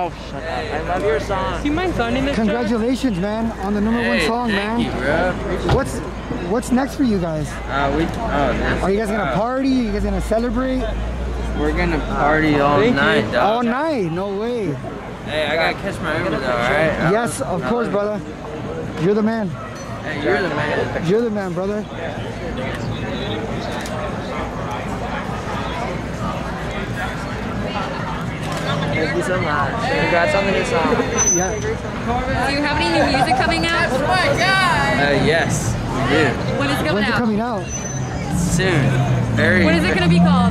Oh, shut up. I love your song. Do you mind signing this? Congratulations, man, on the number one song, thank man. you, bro. What's what's next for you guys? Uh, we, oh, this, Are you guys gonna uh, party? you guys gonna celebrate We're gonna party all Thank you. night, dog. all night? No way. Hey, I gotta catch my Uber though, alright? Yes, of course, brother. You're the man. Hey, you're the man. You're the man, brother. Thank so much. Congrats on the new song. Yeah. Do you have any new music coming out? Uh, yes, we do. When is it coming When's it out? coming out? Soon. Very. What is it going to be called?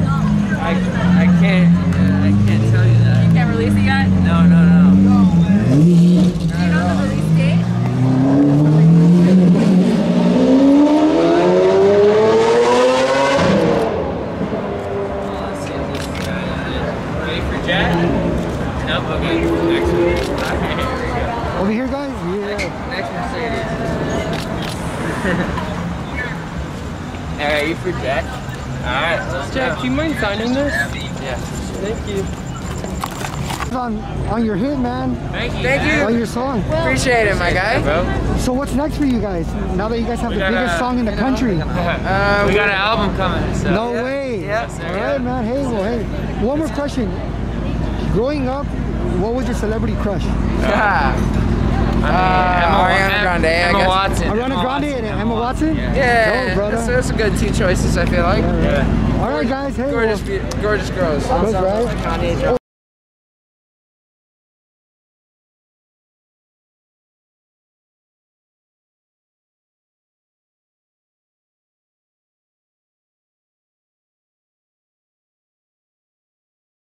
Nope, okay. Next one. Alright, here we go. Over here, guys. Yeah. Next Mercedes. Alright, you for Jack? Alright, let's Jack, go. do you mind signing this? Yeah. Thank you. On on your hit, man. Thank you. Thank you. On your song. Appreciate it, my guy. Bro. So what's next for you guys? Now that you guys have the biggest a- song in the country. Uh, we got an album coming, so. No way. Yep. All right, man. Hey, well, hey. One more question. Growing up, what was your celebrity crush? yeah. Ah. Ah. Emma, Ariana Emma- Grande, I Emma guess. Watson. Ariana Emma Grande and Watson. Emma Watson? Yeah, Go, brother. that's, that's a good two choices, I feel like. Yeah. All right, guys. Hey, Gorgeous, well, gorgeous girls. good, right? Kanye,